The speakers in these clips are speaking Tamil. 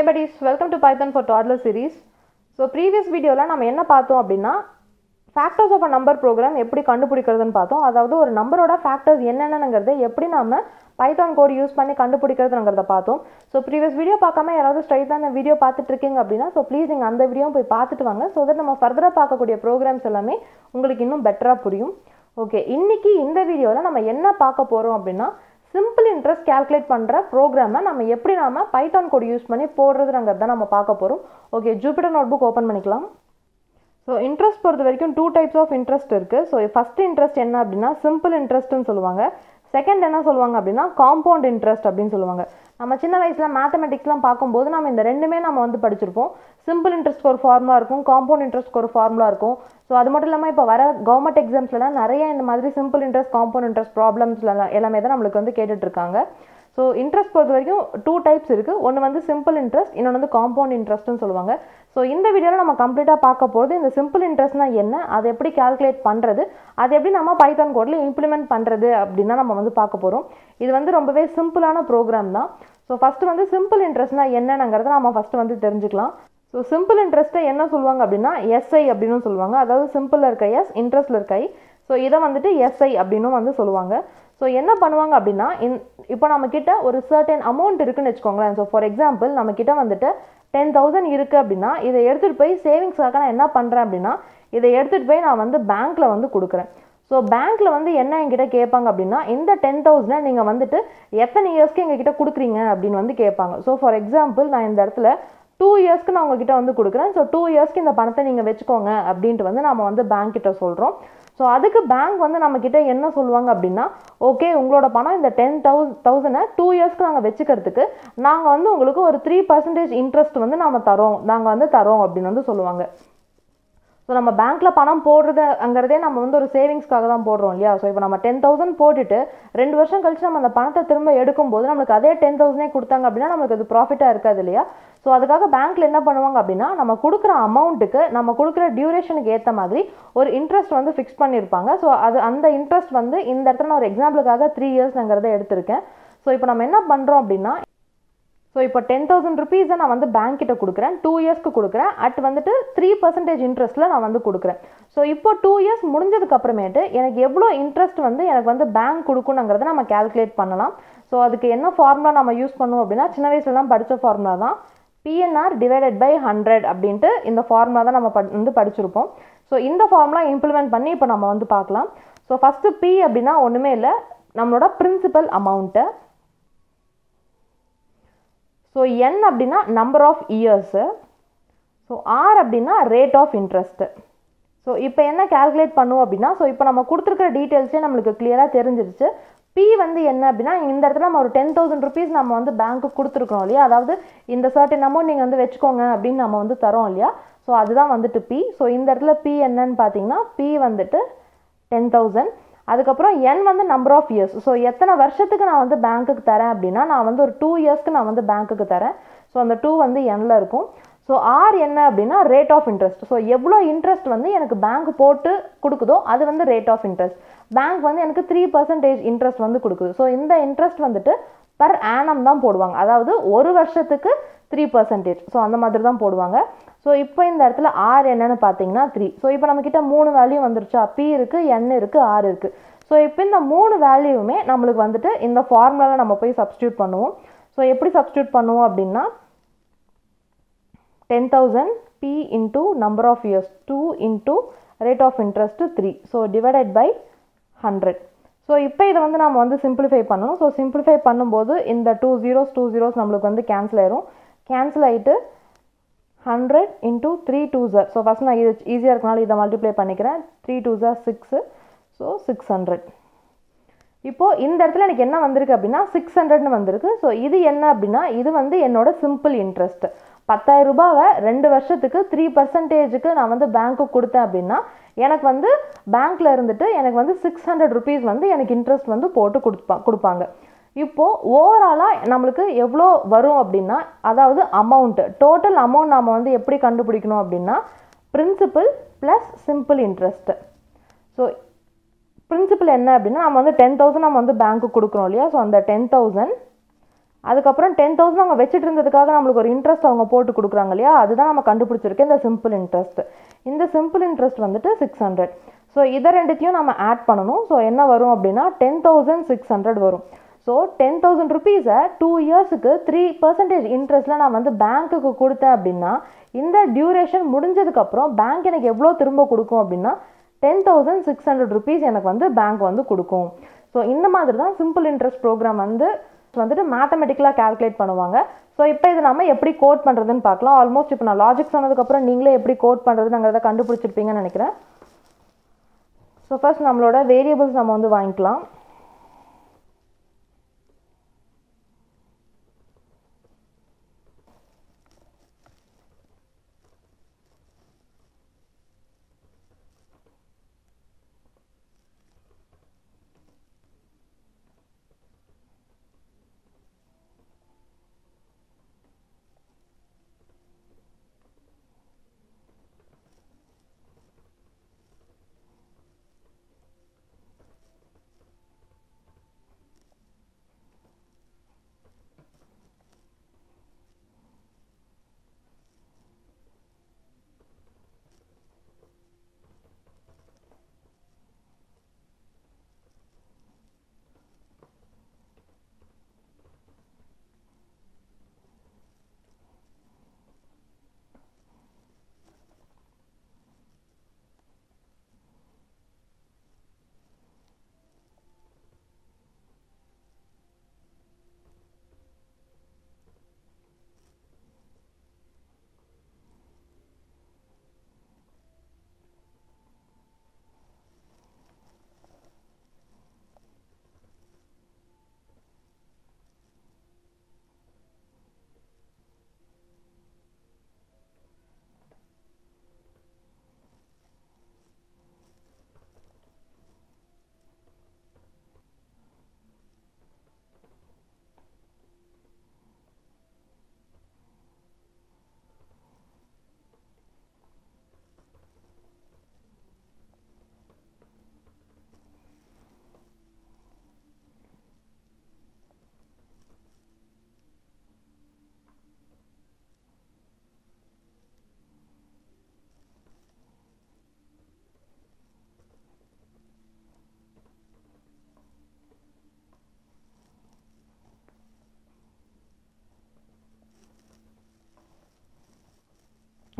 Hey buddies welcome to Python for toddler series so previous வீடியோவில் நம்ம என்ன பார்த்தோம் அப்படின்னா factors of a number program எப்படி கண்டுபிடிக்கிறதுன்னு பார்த்தோம். அதாவது ஒரு நம்பரோட ஃபேக்டர்ஸ் என்னென்னங்கிறத எப்படி நம்ம பைத்தான் கோட் யூஸ் பண்ணி கண்டுபிடிக்கிறதுங்கிறத பார்த்தோம். ஸோ ப்ரீவியஸ் வீடியோ பார்க்காம யாராவது ஸ்ட்ரைட்டாக அந்த வீடியோ பார்த்துட்டு இருக்கீங்க அப்படின்னா ஸோ ப்ளீஸ் நீங்கள் அந்த வீடியோ போய் பார்த்துட்டு வாங்க. ஸோ தட் நம்ம ஃபர்தராக பார்க்கக்கூடிய ப்ரோக்ராம்ஸ் எல்லாமே உங்களுக்கு இன்னும் பெட்டராக புரியும். ஓகே இன்றைக்கி இந்த வீடியோவில் நம்ம என்ன பார்க்க போகிறோம் அப்படின்னா சிம்பிள் இன்ட்ரெஸ்ட் கால்குலேட் பண்ணுற ப்ரோக்ராமை நம்ம எப்படி நாம பைத்தான் கோடு யூஸ் பண்ணி போடுறதுங்கிறத நம்ம பார்க்க போகிறோம் okay Jupyter notebook open பண்ணிக்கலாம். ஸோ இன்ட்ரெஸ்ட் பொறுத்த வரைக்கும் டூ டைப்ஸ் ஆஃப் இன்ட்ரெஸ்ட் இருக்குது ஸோ ஃபஸ்ட் இன்ட்ரெஸ்ட் என்ன அப்படின்னா சிம்பிள் இன்ட்ரெஸ்ட்னு சொல்லுவாங்க. செகண்ட் என்ன சொல்லுவாங்க அப்படின்னா காம்பவுண்ட் இன்ட்ரெஸ்ட் அப்படின்னு சொல்லுவாங்க. நம்ம சின்ன வயசில் மேத்தமெட்டிக்ஸ்லாம் பார்க்கும்போது நம்ம இந்த ரெண்டுமே நம்ம வந்து படிச்சிருப்போம். சிம்பிள் இன்ட்ரெஸ்ட்க்கு ஒரு ஃபார்முலா இருக்கும் காம்பவுண்ட் இன்ட்ரெஸ்ட்க்கு ஒரு ஃபார்முலா இருக்கும். ஸோ அது மட்டும் இல்லாமல் இப்போ வர கவர்மெண்ட் எக்ஸாம்ஸ்லாம் நிறைய இந்த மாதிரி சிம்பிள் இன்ட்ரெஸ்ட் காம்பவுண்ட் இன்ட்ரெஸ்ட் ப்ராப்ளம்ஸ்லாம் எல்லாமே தான் நம்மளுக்கு வந்து கேட்டுட்ருக்காங்க ஸோ இன்ட்ரெஸ்ட் பொறுத்த வரைக்கும் டூ டைப்ஸ் இருக்குது ஒன்று வந்து சிம்பிள் இன்ட்ரெஸ்ட் இன்னொன்று வந்து காம்பவுண்ட் இன்ட்ரெஸ்ட்னு சொல்லுவாங்க. ஸோ இந்த வீடியோவில் நம்ம கம்ப்ளீட்டாக பார்க்க போகிறது இந்த சிம்பிள் இன்ட்ரெஸ்ட்னா என்ன அதை எப்படி கால்குலேட் பண்ணுறது அதை எப்படி நம்ம பைத்தான் கோடில் இம்ப்ளிமெண்ட் பண்ணுறது அப்படின்னா நம்ம வந்து பார்க்க போகிறோம் இது வந்து ரொம்பவே சிம்பிளான ப்ரோக்ராம் தான். ஸோ ஃபஸ்ட்டு வந்து சிம்பிள் இன்ட்ரெஸ்ட்னா என்னங்கிறத நம்ம ஃபஸ்ட்டு வந்து தெரிஞ்சுக்கலாம். ஸோ சிம்பிள் இன்ட்ரெஸ்ட்டை என்ன சொல்லுவாங்க அப்படின்னா எஸ்ஐ அப்படின்னு சொல்லுவாங்க. அதாவது சிம்பிளில் இருக்க எஸ் இன்ட்ரெஸ்ட்டில் இருக்க ஐ ஸோ இதை வந்துட்டு எஸ்ஐ அப்படின்னும் வந்து சொல்லுவாங்க. ஸோ என்ன பண்ணுவாங்க அப்படின்னா இன் இப்போ நம்ம ஒரு சர்டன் அமௌண்ட் இருக்குன்னு வச்சுக்கோங்களேன். ஸோ ஃபார் எக்ஸாம்பிள் நம்மக்கிட்ட வந்துட்டு டென் தௌசண்ட் இருக்குது அப்படின்னா இதை எடுத்துகிட்டு போய் சேவிங்ஸ்க்காக நான் என்ன பண்ணுறேன் அப்படின்னா இதை எடுத்துகிட்டு போய் நான் வந்து பேங்க்கில் வந்து கொடுக்குறேன். ஸோ பேங்க்கில் வந்து என்ன என்கிட்ட கேட்பாங்க அப்படின்னா இந்த டென் தௌசண்டை நீங்கள் வந்துட்டு எத்தனை இயர்ஸ்க்கு எங்ககிட்ட கொடுக்குறீங்க அப்படின்னு வந்து கேட்பாங்க. ஸோ ஃபார் எக்ஸாம்பிள் நான் இந்த இடத்துல டூ இயர்ஸ்க்கு நான் உங்ககிட்ட வந்து கொடுக்குறேன். ஸோ டூ இயர்ஸ்க்கு இந்த பணத்தை நீங்கள் வச்சுக்கோங்க அப்படின்ட்டு வந்து நம்ம வந்து பேங்க்கிட்ட சொல்கிறோம் ஸோ அதுக்கு பேங்க் வந்து நம்மக்கிட்ட என்ன சொல்லுவாங்க அப்படின்னா ஓகே உங்களோட பணம் இந்த டென் தௌசண்ட் தௌசண்டை டூ இயர்ஸ்க்கு நாங்கள் வச்சுக்கிறதுக்கு நாங்கள் வந்து உங்களுக்கு ஒரு த்ரீ பர்சன்டேஜ் இன்ட்ரெஸ்ட் வந்து நம்ம தரோம் நாங்கள் வந்து தரோம் அப்படின்னு வந்து சொல்லுவாங்க. ஸோ நம்ம பேங்க்கில் பணம் போடுறதுங்கிறதே நம்ம வந்து ஒரு சேவிங்ஸ்க்காக தான் போடுறோம் இல்லையா? ஸோ இப்போ நம்ம டென் தௌசண்ட் போட்டுட்டு ரெண்டு வருஷம் கழிச்சு நம்ம அந்த பணத்தை திரும்ப எடுக்கும்போது நம்மளுக்கு அதே டென் தௌசண்டே கொடுத்தாங்க அப்படின்னா நம்மளுக்கு அது ப்ராஃபிட்டாக இருக்காது இல்லையா? ஸோ அதுக்காக பேங்க்கில் என்ன பண்ணுவாங்க அப்படின்னா நம்ம கொடுக்குற அமௌண்ட்டுக்கு நம்ம கொடுக்குற டியூரேஷனுக்கு ஏற்ற மாதிரி ஒரு இன்ட்ரெஸ்ட் வந்து ஃபிக்ஸ் பண்ணியிருப்பாங்க ஸோ அது அந்த இன்ட்ரெஸ்ட் வந்து இந்த இடத்துல நான் ஒரு எக்ஸாம்பிளுக்காக த்ரீ இயர்ஸ்ங்கிறத எடுத்திருக்கேன். ஸோ இப்போ நம்ம என்ன பண்ணுறோம் அப்படின்னா ஸோ இப்போ டென் தௌசண்ட் ருபீஸை நான் வந்து பேங்க் கிட்ட கொடுக்குறேன். டூ இயர்ஸ்க்கு கொடுக்குறேன். அட் வந்துட்டு த்ரீ பர்சன்டேஜ் இன்ட்ரெஸ்ட்டில் நான் வந்து கொடுக்குறேன். ஸோ இப்போ டூ இயர்ஸ் முடிஞ்சதுக்கு அப்புறமேட்டு எனக்கு எவ்வளோ இன்ட்ரெஸ்ட் வந்து எனக்கு வந்து பேங்க் கொடுக்கணுங்கிறத நம்ம கால்குலேட் பண்ணலாம். ஸோ அதுக்கு என்ன ஃபார்முலா நம்ம யூஸ் பண்ணுவோம் அப்படின்னா சின்ன வயசுலலாம் படித்த ஃபார்முலா தான். பிஎன்ஆர் டிவைடட் பை ஹண்ட்ரட் அப்படின்ட்டு இந்த ஃபார்முலா தான் நம்ம படி வந்து படிச்சிருப்போம். ஸோ இந்த ஃபார்முலா இம்ப்ளிமெண்ட் பண்ணி இப்போ நம்ம வந்து பார்க்கலாம். ஸோ ஃபஸ்ட்டு பி அப்படின்னா ஒன்றுமே இல்லை. நம்மளோட பிரின்சிபல் அமௌண்ட்டு ஸோ என் அப்படின்னா number of years so R அப்படின்னா ரேட் ஆஃப் இன்ட்ரெஸ்ட்டு ஸோ இப்போ என்ன கேல்குலேட் பண்ணுவோம் அப்படின்னா ஸோ இப்போ நம்ம கொடுத்துருக்குற டீட்டெயில்ஸே நம்மளுக்கு கிளியராக தெரிஞ்சிருச்சு. பி வந்து என்ன அப்படின்னா இந்த இடத்துல நம்ம ஒரு டென் தௌசண்ட் ருபீஸ் நம்ம வந்து பேங்க்கு கொடுத்துருக்கோம் இல்லையா? அதாவது இந்த சர்டன் அமௌண்ட் நீங்கள் வந்து வச்சுக்கோங்க அப்படின்னு நம்ம வந்து தரோம் இல்லையா? ஸோ அதுதான் வந்துட்டு பி ஸோ இந்த இடத்துல பி என்னன்னு பார்த்தீங்கன்னா பி வந்துட்டு டென் தௌசண்ட் அதுக்கப்புறம் என் வந்து நம்பர் ஆஃப் இயர்ஸ் ஸோ எத்தனை வருஷத்துக்கு நான் வந்து பேங்க்குக்கு தரேன் அப்படின்னா நான் வந்து ஒரு டூ இயர்ஸ்க்கு நான் வந்து பேங்க்குக்கு தரேன். ஸோ அந்த டூ வந்து எண்ணில் இருக்கும். ஸோ ஆர் என்ன அப்படின்னா ரேட் ஆஃப் இன்ட்ரெஸ்ட் ஸோ எவ்வளோ இன்ட்ரெஸ்ட் வந்து எனக்கு பேங்க் போட்டு கொடுக்குதோ அது வந்து ரேட் ஆஃப் இன்ட்ரெஸ்ட் பேங்க் வந்து எனக்கு த்ரீ பர்சன்டேஜ் இன்ட்ரெஸ்ட் வந்து கொடுக்குது. ஸோ இந்த இன்ட்ரெஸ்ட் வந்துட்டு பர் ஆனம் தான் போடுவாங்க. அதாவது ஒரு வருஷத்துக்கு த்ரீ பர்சன்டேஜ் ஸோ அந்த மாதிரி தான் போடுவாங்க. ஸோ இப்போ இந்த இடத்துல ஆர் என்னன்னு பார்த்தீங்கன்னா த்ரீ ஸோ இப்போ நம்மக்கிட்ட மூணு வேல்யூ வந்துருச்சா? பி இருக்குது என் இருக்குது ஆர் இருக்குது ஸோ இப்போ இந்த மூணு வேல்யூவுமே நம்மளுக்கு வந்துட்டு இந்த ஃபார்முலாவில் நம்ம போய் சப்ஸ்டியூட் பண்ணுவோம். ஸோ எப்படி சப்ஸ்டியூட் பண்ணுவோம் அப்படின்னா ten thousand P into number of years two into rate of interest three so divided by hundred so இப்போ இதை வந்து நம்ம வந்து சிம்பிளிஃபை பண்ணணும். ஸோ சிம்பிளிஃபை பண்ணும்போது இந்த டூ ஜீரோஸ் டூ ஜீரோஸ் நம்மளுக்கு வந்து கேன்சல் ஆயிரும். கேன்சல் ஆகிட்டு ஹண்ட்ரட் இன்டூ த்ரீ டூ ஜர் ஸோ ஃபஸ்ட் நான் இது ஈஸியாக இருக்கனால இதை மல்டிப்ளை பண்ணிக்கிறேன். த்ரீ டூ ஜர் சிக்ஸு ஸோ சிக்ஸ் ஹண்ட்ரட் இப்போது இந்த இடத்துல எனக்கு என்ன வந்திருக்கு அப்படின்னா சிக்ஸ் ஹண்ட்ரட்னு வந்திருக்கு. ஸோ இது என்ன அப்படின்னா இது வந்து என்னோட சிம்பிள் இன்ட்ரெஸ்ட் பத்தாயிரம் ரூபாவை ரெண்டு வருஷத்துக்கு த்ரீ பர்சன்டேஜுக்கு நான் வந்து பேங்க்குக்கு கொடுத்தேன் அப்படின்னா எனக்கு வந்து பேங்க்கில் இருந்துட்டு எனக்கு வந்து சிக்ஸ் ஹண்ட்ரட் ருபீஸ் வந்து எனக்கு இன்ட்ரெஸ்ட் வந்து போட்டு கொடுப்பா கொடுப்பாங்க. இப்போது ஓவராலாக நம்மளுக்கு எவ்வளோ வரும் அப்படின்னா அதாவது அமௌண்ட்டு டோட்டல் அமௌண்ட் நாம் வந்து எப்படி கண்டுபிடிக்கணும் அப்படின்னா principal plus simple interest so principal என்ன அப்படின்னா நம்ம வந்து டென் தௌசண்ட் நம்ம வந்து பேங்க்கு கொடுக்குறோம் இல்லையா? ஸோ அந்த டென் தௌசண்ட் அதுக்கப்புறம் டென் தௌசண்ட் அவங்க வச்சுட்டு இருந்ததுக்காக நம்மளுக்கு ஒரு இன்ட்ரெஸ்ட் அவங்க போட்டு கொடுக்குறாங்க இல்லையா? அதுதான் நம்ம கண்டுபிடிச்சிருக்கோம் இந்த சிம்பிள் இன்ட்ரெஸ்ட் இந்த சிம்பிள் இன்ட்ரெஸ்ட் வந்துட்டு சிக்ஸ் ஹண்ட்ரட் ஸோ இதை ரெண்டுத்தையும் நம்ம ஆட் பண்ணணும். ஸோ என்ன வரும் அப்படின்னா டென் தௌசண்ட் சிக்ஸ் ஹண்ட்ரட் வரும். ஸோ டென் தௌசண்ட் ருபீஸை டூ இயர்ஸுக்கு த்ரீ பர்சன்டேஜ் இன்ட்ரெஸ்ட்டில் நான் வந்து பேங்க்குக்கு கொடுத்தேன் அப்படின்னா இந்த டியூரேஷன் முடிஞ்சதுக்கப்புறம் பேங்க் எனக்கு எவ்வளோ திரும்ப கொடுக்கும் அப்படின்னா ten thousand six hundred rupees எனக்கு வந்து பேங்க் வந்து கொடுக்கும். ஸோ இந்த மாதிரி தான் சிம்பிள் இன்ட்ரெஸ்ட் ப்ரோக்ராம் வந்து வந்துட்டு மேத்தமெட்டிக்கலாக கால்குலேட் பண்ணுவாங்க. ஸோ இப்போ இதை நம்ம எப்படி கோட் பண்ணுறதுன்னு பார்க்கலாம். ஆல்மோஸ்ட் இப்போ நான் லாஜிக் சொன்னதுக்கப்புறம் நீங்களே எப்படி கோட் பண்ணுறதுங்கிறத கண்டுபிடிச்சிருப்பீங்கன்னு நினைக்கிறேன். ஸோ ஃபர்ஸ்ட் நம்மளோட வேரியபிள்ஸ் நம்ம வந்து வாங்கிக்கலாம்.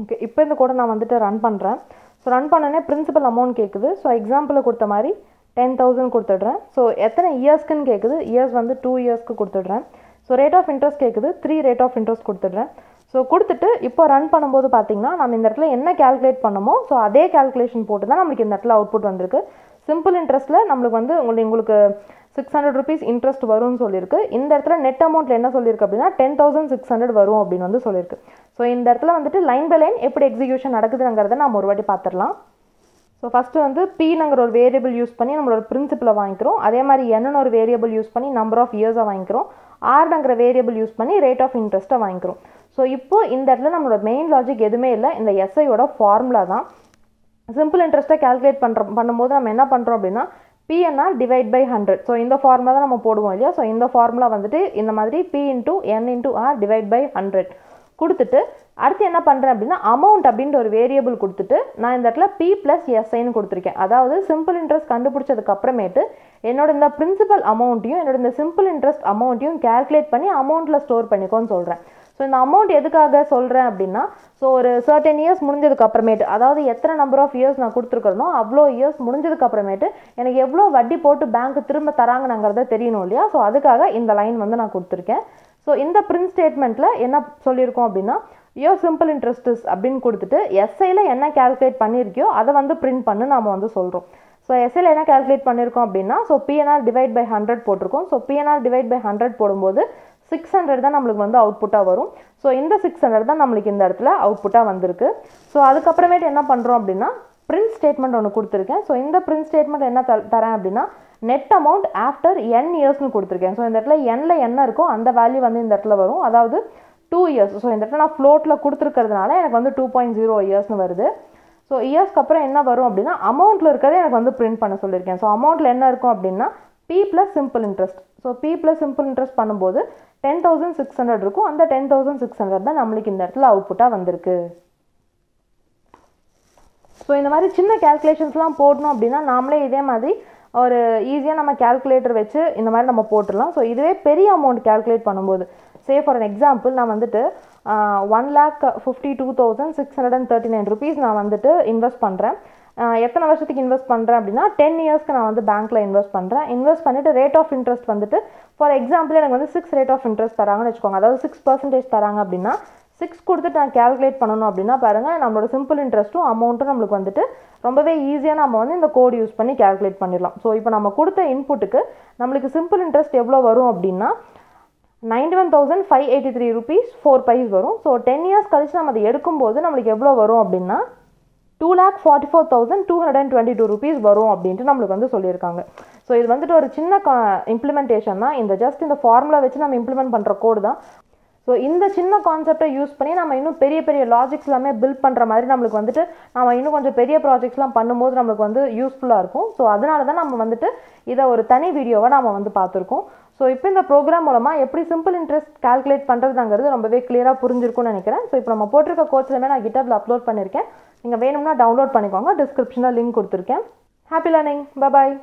ஓகே இப்போ இந்த கூட நான் வந்துட்டு ரன் பண்ணுறேன் ஸோ ரன் பண்ணனே பிரின்சிபல் அமௌண்ட் கேட்குது ஸோ எக்ஸாம்பிளில் கொடுத்த மாதிரி டென் தௌசண்ட் கொடுத்துட்றேன். ஸோ எத்தனை இயர்ஸ்க்குன்னு கேட்குது இயர்ஸ் வந்து டூ இயர்ஸ்க்கு கொடுத்துட்றேன். ஸோ ரேட் ஆஃப் இன்ட்ரெஸ்ட் கேட்குது த்ரீ ரேட் ஆஃப் இன்ட்ரெஸ்ட் கொடுத்துட்றேன். ஸோ கொடுத்துட்டு இப்போ ரன் பண்ணும்போது பார்த்தீங்கன்னா நம்ம இந்த இடத்துல என்ன கால்குலேட் பண்ணமோ ஸோ அதே கால்குலேஷன் போட்டு தான் நம்மளுக்கு இந்த இடத்துல அவுட்புட் வந்திருக்கு. சிம்பிள் இன்ட்ரெஸ்ட்டில் நம்மளுக்கு வந்து உங்களுக்கு உங்களுக்கு சிக்ஸ் ஹண்ட்ரட் ருபீஸ் இன்ட்ரெஸ்ட் வரும்னு சொல்லியிருக்கு. இந்த இடத்துல நெட் அமௌண்ட்டில் என்ன சொல்லியிருக்கு அப்படின்னா டென் தௌசண்ட் சிக்ஸ் ஹண்ட்ரட் வரும் அப்படின்னு வந்து சொல்லியிருக்கு. ஸோ இந்த இடத்துல வந்துட்டு லைன் பை லைன் எப்படி எக்ஸிக்யூஷன் நடக்குதுங்கிறத நம்ம ஒரு வாட்டி பார்த்துடலாம். ஸோ ஃபஸ்ட்டு வந்து பீனுங்கிற ஒரு வேரியபிள் யூஸ் பண்ணி நம்மளோட பிரின்சிப்பில் வாங்கிக்கிறோம். அதே மாதிரி என்னென்ன ஒரு வேரியபிள் யூஸ் பண்ணி நம்பர் ஆஃப் இயர்ஸை வாங்கிக்கிறோம். ஆர்டுங்கிற வேரியபிள் யூஸ் பண்ணி ரேட் ஆஃப் இன்ட்ரெஸ்ட்டை வாங்கிக்கிறோம். ஸோ இப்போ இந்த இடத்துல நம்மளோட மெயின் லாஜிக் எதுவுமே இல்லை. இந்த எஸ்ஐயோட ஃபார்முலா தான். சிம்பிள் இன்ட்ரெஸ்ட்டை கால்குலேட் பண்ணுற பண்ணும்போது நம்ம என்ன பண்ணுறோம் அப்படின்னா PNR divide by hundred so இந்த ஃபார்முலா தான் நம்ம போடுவோம் இல்லையா? ஸோ இந்த ஃபார்முலா வந்துட்டு இந்த மாதிரி P into N into R divide by hundred கொடுத்துட்டு அடுத்து என்ன பண்ணுறேன் அப்படின்னா அமௌண்ட் அப்படின்ற ஒரு வேரியபிள் கொடுத்துட்டு நான் இந்த இடத்துல பி ப்ளஸ் எஸ்ஐன்னு கொடுத்துருக்கேன். அதாவது சிம்பிள் இன்ட்ரெஸ்ட் கண்டுபிடிச்சதுக்கு அப்புறமேட்டு என்னோட இந்த பிரின்சிபல் அமௌண்ட்டையும் என்னோட இந்த சிம்பிள் இன்ட்ரெஸ்ட் அமௌண்ட்டையும் கால்குலேட் பண்ணி அமௌண்ட்டில் ஸ்டோர் பண்ணிக்கோன்னு சொல்கிறேன் ஸோ இந்த அமௌண்ட் எதுக்காக சொல்கிறேன் அப்படின்னா ஸோ ஒரு சர்டன் இயர்ஸ் முடிஞ்சதுக்கு அப்புறமேட்டு அதாவது எத்தனை நம்பர் ஆஃப் இயர்ஸ் நான் கொடுத்துருக்கறனோ அவ்வளோ இயர்ஸ் முடிஞ்சதுக்கு அப்புறமேட்டு எனக்கு எவ்வளோ வட்டி போட்டு பேங்க் திரும்ப தராங்கங்கிறத தெரியணும் இல்லையா? ஸோ அதுக்காக இந்த லைன் வந்து நான் கொடுத்துருக்கேன். ஸோ இந்த பிரிண்ட் ஸ்டேட்மெண்ட்டில் என்ன சொல்லியிருக்கோம் அப்படின்னா யோ சிம்பிள் இன்ட்ரெஸ்டஸ் அப்படின்னு கொடுத்துட்டு எஸ்ஐயில் என்ன கால்குலேட் பண்ணியிருக்கியோ அதை வந்து பிரிண்ட் பண்ணு நாம் வந்து சொல்கிறோம் ஸோ எஸ்ஐயில் என்ன கால்குலேட் பண்ணியிருக்கோம் அப்படின்னா so PNR divide by hundred போட்டிருக்கோம். So PNR divide by hundred போடும்போது சிக்ஸ் ஹண்ட்ரட் தான் நம்மளுக்கு வந்து அவுட்புட்டாக வரும். ஸோ இந்த சிக்ஸ் ஹண்ட்ரட் தான் நம்மளுக்கு இந்த இடத்துல அவுட்புட்டாக வந்திருக்கு. ஸோ அதுக்கப்புறமேட்டு என்ன பண்ணுறோம் அப்படின்னா பிரிண்ட் ஸ்டேட்மெண்ட் ஒன்று கொடுத்துருக்கேன். ஸோ இந்த பிரிண்ட் ஸ்டேட்மெண்ட் என்ன த தரேன் அப்படின்னா நெட் அமௌண்ட் ஆஃப்டர் என் இயர்ஸ்னு கொடுத்துருக்கேன். ஸோ இந்த இடத்துல எண்ணில் என்ன இருக்கோ அந்த வேல்யூ வந்து இந்த இடத்துல வரும். அதாவது டூ இயர்ஸ் ஸோ இந்த இடத்துல நான் ஃப்ளோட்டில் கொடுத்துருக்கிறதுனால எனக்கு வந்து டூ பாயிண்ட் ஜீரோ இயர்ஸ்னு வருது. ஸோ இயர்ஸ்க்கு அப்புறம் என்ன வரும் அப்படின்னா அமௌண்ட்டில் இருக்கிறதே எனக்கு வந்து பிரிண்ட் பண்ண சொல்லியிருக்கேன். ஸோ அமௌண்ட்டில் என்ன இருக்கும் அப்படின்னா P plus simple interest so P plus simple interest பண்ணும்போது டென் தௌசண்ட் சிக்ஸ் ஹண்ட்ரட் இருக்கும். அந்த டென் தௌசண்ட் சிக்ஸ் ஹண்ட்ரட் தான் நம்மளுக்கு இந்த இடத்துல அவுட்புட்டாக வந்திருக்கு. ஸோ இந்த மாதிரி சின்ன கேல்குலேஷன்ஸ்லாம் போடணும் அப்படின்னா நாமளே இதே மாதிரி ஒரு ஈஸியாக நம்ம கேல்குலேட்டர் வச்சு இந்த மாதிரி நம்ம போட்டுடலாம். ஸோ இதுவே பெரிய அமௌண்ட் கேல்குலேட் பண்ணும்போது சே ஃபார் அன் எக்ஸாம்பிள் நான் வந்துட்டு one lakh fifty two thousand six hundred and thirty nine rupees நான் வந்துட்டு இன்வெஸ்ட் பண்ணுறேன் எத்தனை வருஷத்துக்கு இன்வெஸ்ட் பண்ணுறேன் அப்படின்னா டென் இயர்ஸ்க்கு நான் வந்து பேங்க்கில் இன்வெஸ்ட் பண்ணுறேன் இன்வெஸ்ட் பண்ணிவிட்டு ரேட் ஆஃப் இன்ட்ரெஸ்ட் வந்துட்டு ஃபார் எக்ஸாம்பிள் எனக்கு வந்து சிக்ஸ் ரேட் ஆஃப் இன்ட்ரெஸ்ட் தராங்கன்னு வச்சுக்கோங்க. அதாவது சிக்ஸ் பர்சன்டேஜ் தராங்க அப்படின்னா சிக்ஸ் கொடுத்துட்டு நான் கேல்குலேட் பண்ணணும் அப்படின்னா பாருங்கள் நம்மளோட சிம்பிள் இன்ட்ரெஸ்ட்டும் அமௌண்ட்டும் நம்மளுக்கு வந்துட்டு ரொம்பவே ஈஸியாக நம்ம வந்து இந்த கோட் யூஸ் பண்ணி கேல்குலேட் பண்ணிடலாம். ஸோ இப்போ நம்ம கொடுத்த இன்புட்டுக்கு நம்மளுக்கு சிம்பிள் இன்ட்ரெஸ்ட் எவ்வளோ வரும் அப்படின்னா ninety one thousand five eighty three rupees four paise வரும். ஸோ டென் இயர்ஸ் கழிச்சு நம்ம அதை எடுக்கும்போது நம்மளுக்கு எவ்வளோ வரும் அப்படின்னா two lakh forty four thousand two hundred and twenty two rupees வரும் அப்படின்ட்டு நம்மளுக்கு வந்து சொல்லியிருக்காங்க. ஸோ இது வந்துட்டு ஒரு சின்ன uh, இம்ப்ளிமெண்டேஷன் தான். இந்த ஜஸ்ட் இந்த ஃபார்முலா வச்சு நம்ம இம்ப்ளிமெண்ட் பண்ணுற கோடு தான். ஸோ இந்த சின்ன கான்செப்டை யூஸ் பண்ணி நம்ம இன்னும் பெரிய பெரிய லாஜிக்ஸ் எல்லாமே பில்ட் பண்ணுற மாதிரி நம்மளுக்கு வந்துட்டு நம்ம இன்னும் கொஞ்சம் பெரிய ப்ராஜெக்ட்ஸ்லாம் பண்ணும்போது நம்மளுக்கு வந்து யூஸ்ஃபுல்லாக இருக்கும். ஸோ அதனால தான் நம்ம வந்துட்டு இதை ஒரு தனி வீடியோவை நம்ம வந்து பார்த்துருக்கோம். ஸோ இப்போ இந்த ப்ரோக்ராம் மூலமாக எப்படி சிம்பிள் இன்ட்ரெஸ்ட் கால்குலேட் பண்ணுறதுங்கிறது ரொம்பவே கிளியராக புரிஞ்சிருக்கும்னு நினைக்கிறேன். ஸோ இப்போ நம்ம போட்டிருக்க கோர்ஸ் நான் கிட்டப்பில் அப்லோட் பண்ணியிருக்கேன். நீங்கள் வேணும்னா டவுன்லோட் பண்ணிக்கோங்க. டிஸ்கிரிப்ஷனில் லிங்க் கொடுத்துருக்கேன். ஹாப்பி லேர்னிங் பாய்